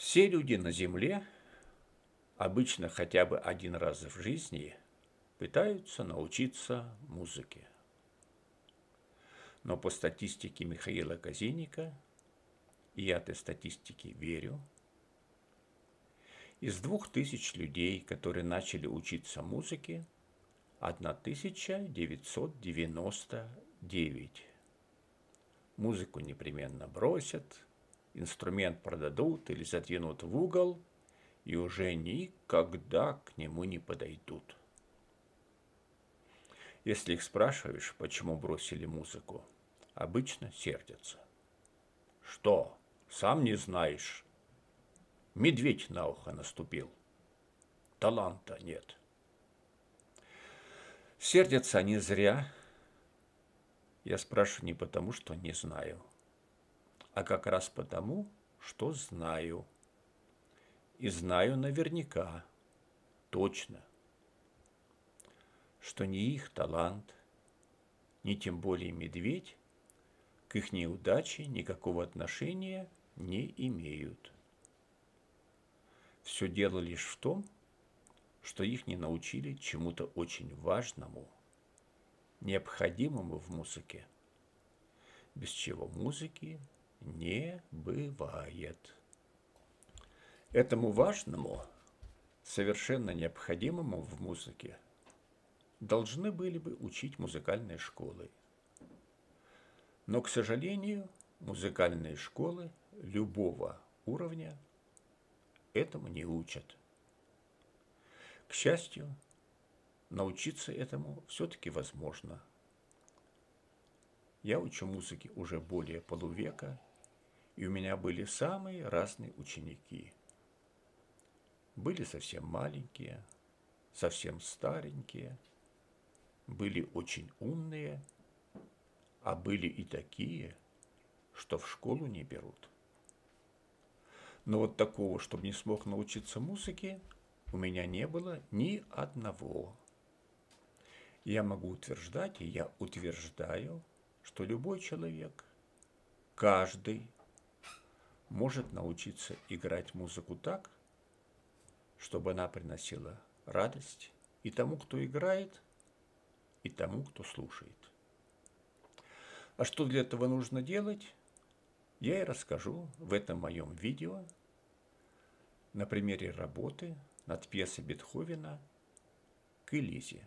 Все люди на Земле обычно хотя бы один раз в жизни пытаются научиться музыке. Но по статистике Михаила Казиника, и я этой статистике верю, из двух тысяч людей, которые начали учиться музыке, 1999 музыку непременно бросят, инструмент продадут или задвинут в угол и уже никогда к нему не подойдут. Если их спрашиваешь, почему бросили музыку, обычно сердятся. Что, сам не знаешь? Медведь на ухо наступил. Таланта нет. Сердятся они зря, я спрашиваю не потому, что не знаю, а как раз потому, что знаю. И знаю наверняка, точно, что ни их талант, ни тем более медведь к их неудаче никакого отношения не имеют. Все дело лишь в том, что их не научили чему-то очень важному – необходимому в музыке, без чего музыки не бывает. Этому важному, совершенно необходимому в музыке, должны были бы учить музыкальные школы. Но, к сожалению, музыкальные школы любого уровня этому не учат. К счастью, научиться этому все-таки возможно. Я учу музыке уже более полувека, и у меня были самые разные ученики. Были совсем маленькие, совсем старенькие, были очень умные, а были и такие, что в школу не берут. Но вот такого, чтобы не смог научиться музыке, у меня не было ни одного я могу утверждать, и я утверждаю, что любой человек, каждый, может научиться играть музыку так, чтобы она приносила радость и тому, кто играет, и тому, кто слушает. А что для этого нужно делать, я и расскажу в этом моем видео на примере работы над пьесой Бетховена «К Элизе».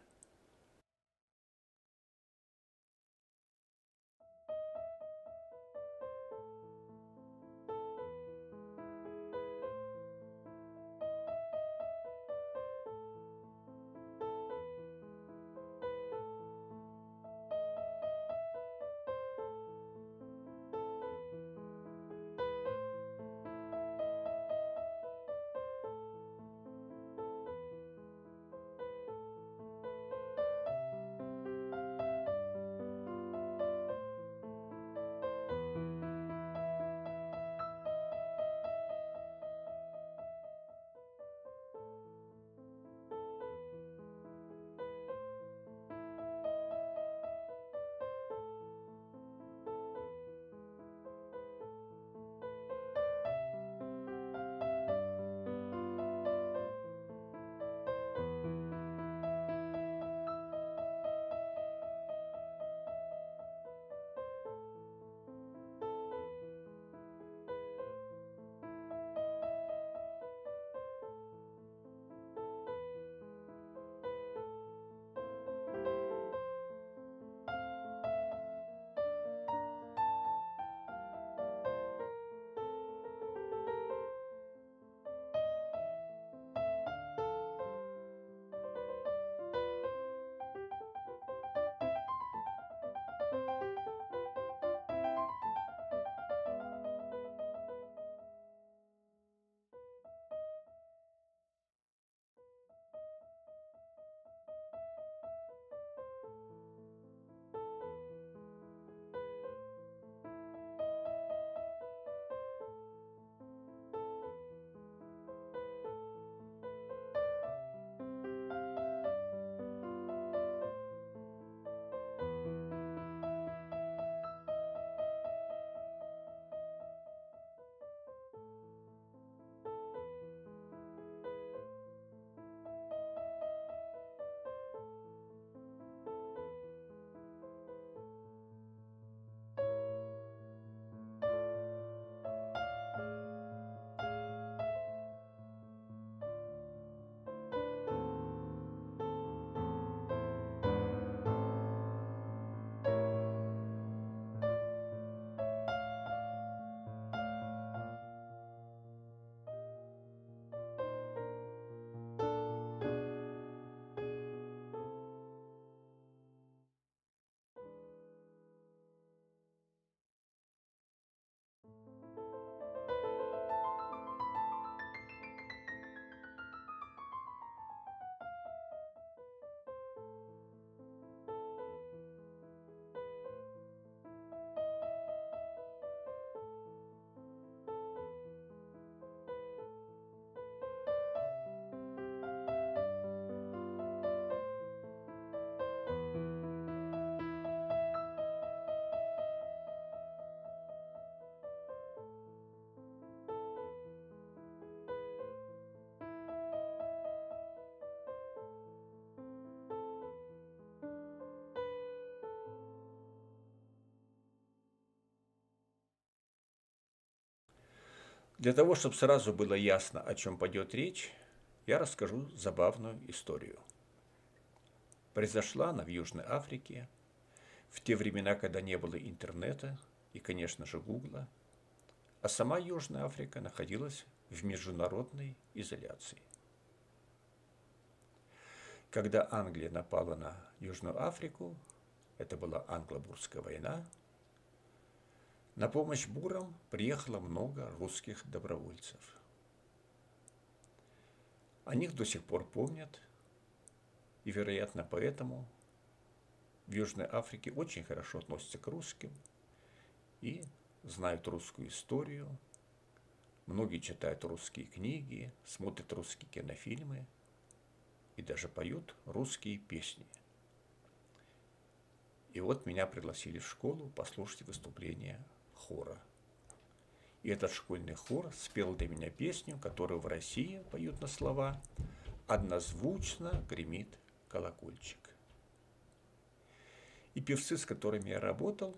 Для того, чтобы сразу было ясно, о чем пойдет речь, я расскажу забавную историю. Произошла она в Южной Африке в те времена, когда не было интернета и, конечно же, Гугла, а сама Южная Африка находилась в международной изоляции. Когда Англия напала на Южную Африку, это была Англо-Бурская война, на помощь бурам приехало много русских добровольцев. О них до сих пор помнят, и, вероятно, поэтому в Южной Африке очень хорошо относятся к русским и знают русскую историю. Многие читают русские книги, смотрят русские кинофильмы и даже поют русские песни. И вот меня пригласили в школу послушать выступление хора. И этот школьный хор спел для меня песню, которую в России поют на слова «Однозвучно гремит колокольчик». И певцы, с которыми я работал,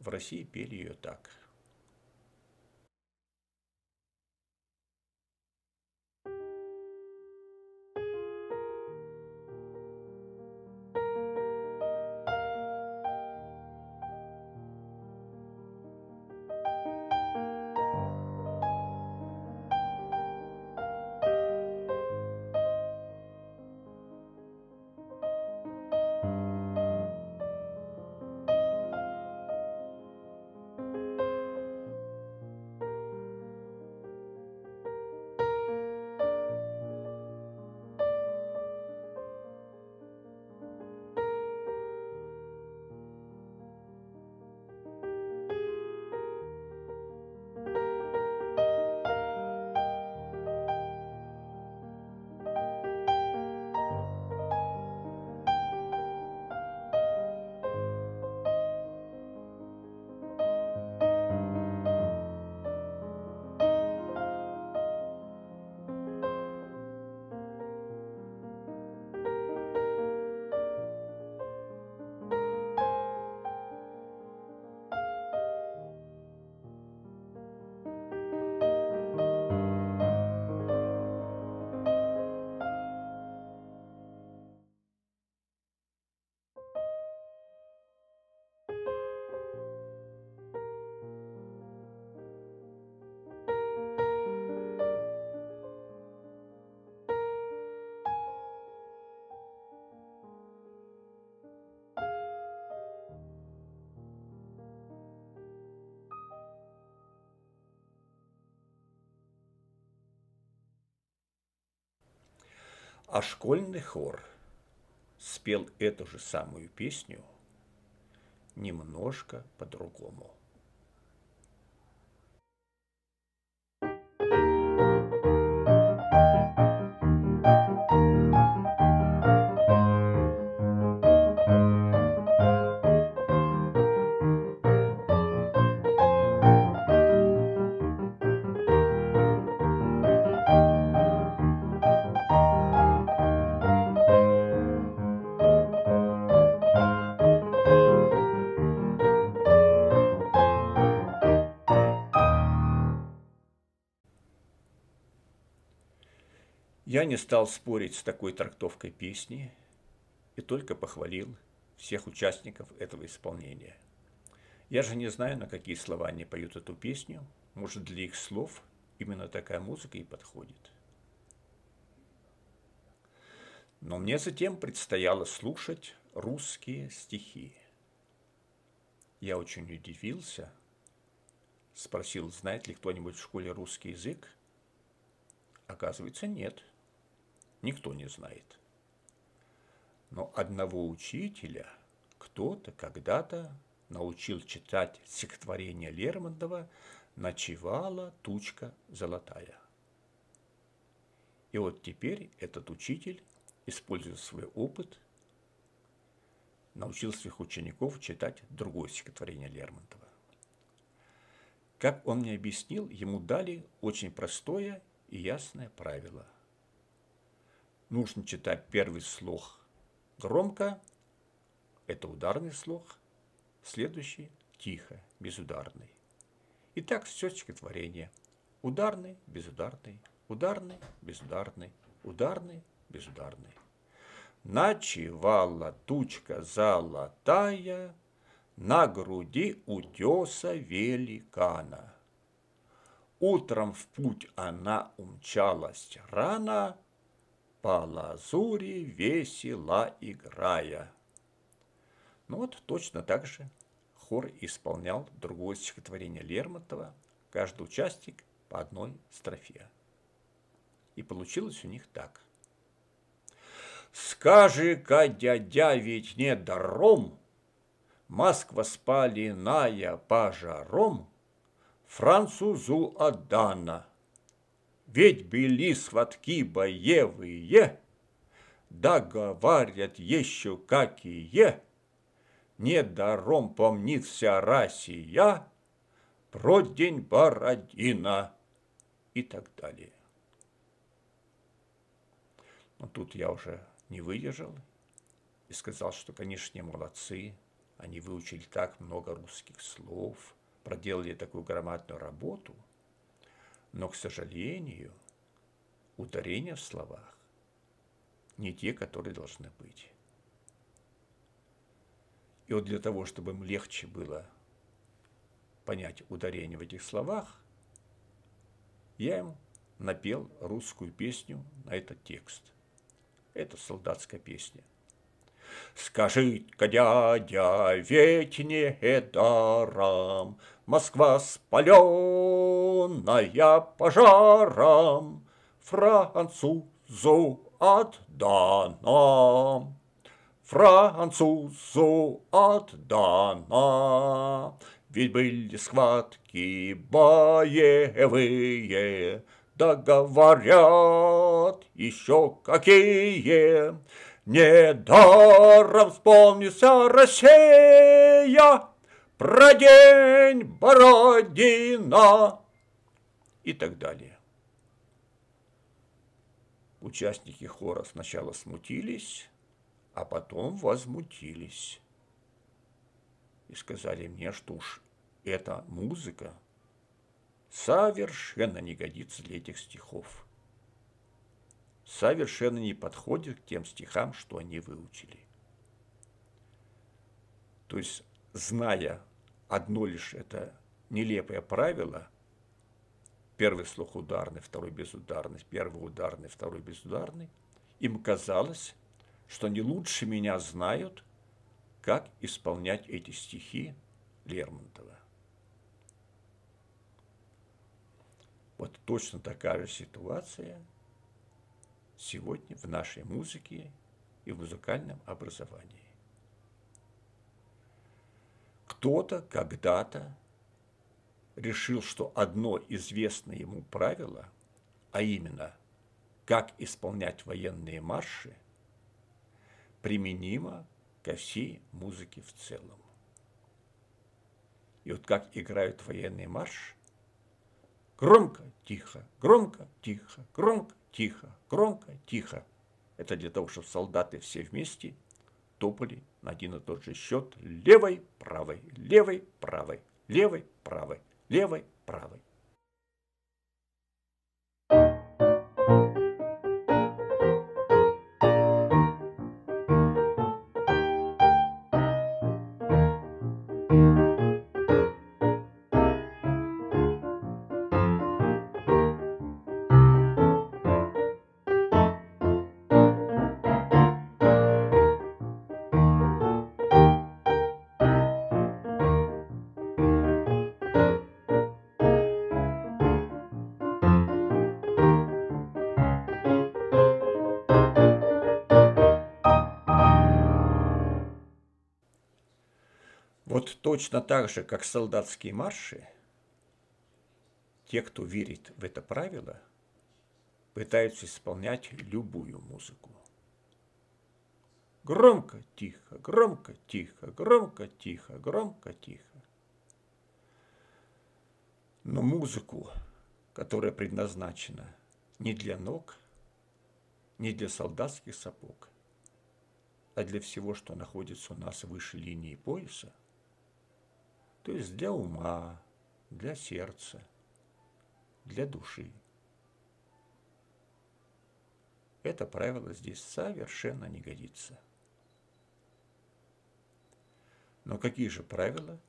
в России пели ее так – А школьный хор спел эту же самую песню немножко по-другому. Я не стал спорить с такой трактовкой песни и только похвалил всех участников этого исполнения. Я же не знаю, на какие слова они поют эту песню. Может, для их слов именно такая музыка и подходит. Но мне затем предстояло слушать русские стихи. Я очень удивился, спросил, знает ли кто-нибудь в школе русский язык. Оказывается, нет – никто не знает. Но одного учителя кто-то когда-то научил читать стихотворение Лермонтова «Ночевала тучка золотая». И вот теперь этот учитель, используя свой опыт, научил своих учеников читать другое стихотворение Лермонтова. Как он мне объяснил, ему дали очень простое и ясное правило – нужно читать первый слог громко, это ударный слог, следующий тихо, безударный. И так все стихотворение. Ударный, безударный, ударный, безударный, ударный, безударный. Ночевала тучка золотая на груди утеса великана. Утром в путь она умчалась рано, по лазури весела играя. Ну вот точно так же хор исполнял другое стихотворение Лермонтова, каждый участник по одной строфе. И получилось у них так. Скажи-ка, дядя, ведь не даром, Москва спаленная пожаром, Французу отдана. Ведь были схватки боевые, Да говорят еще какие, Недаром помнит вся Россия Про день Бородина и так далее. Но тут я уже не выдержал и сказал, что, конечно, молодцы, они выучили так много русских слов, проделали такую громадную работу, но, к сожалению, ударения в словах не те, которые должны быть. И вот для того, чтобы им легче было понять ударение в этих словах, я им напел русскую песню на этот текст – это солдатская песня. Скажи-ка, дядя, ведь не даром Москва спаленная пожаром Французу отдана. Французу отдана. Ведь были схватки боевые, да говорят еще какие. Недаром вспомнится Россия про день Бородина и так далее. Участники хора сначала смутились, а потом возмутились. И сказали мне, что уж эта музыка совершенно не годится для этих стихов. Совершенно не подходит к тем стихам, что они выучили. То есть, зная одно лишь это нелепое правило, первый слух ударный, второй безударный, первый ударный, второй безударный, им казалось, что они лучше меня знают, как исполнять эти стихи Лермонтова. Вот точно такая же ситуация сегодня в нашей музыке и в музыкальном образовании. Кто-то когда-то решил, что одно известное ему правило, а именно, как исполнять военные марши, применимо ко всей музыке в целом. И вот как играют военный марш – Громко, тихо, громко, тихо, громко, тихо, громко, тихо. Это для того, чтобы солдаты все вместе топали на один и тот же счет левой, правой, левой, правой, левой, правой, левой, правой. Точно так же, как солдатские марши, те, кто верит в это правило, пытаются исполнять любую музыку. Громко, тихо, громко, тихо, громко, тихо, громко, тихо. Но музыку, которая предназначена не для ног, не для солдатских сапог, а для всего, что находится у нас выше линии пояса, то есть для ума, для сердца, для души. Это правило здесь совершенно не годится. Но какие же правила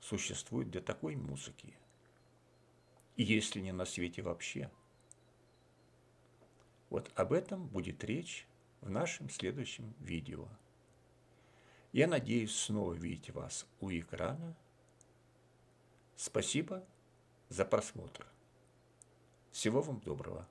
существуют для такой музыки? Если не на свете вообще. Вот об этом будет речь в нашем следующем видео. Я надеюсь снова видеть вас у экрана. Спасибо за просмотр. Всего вам доброго.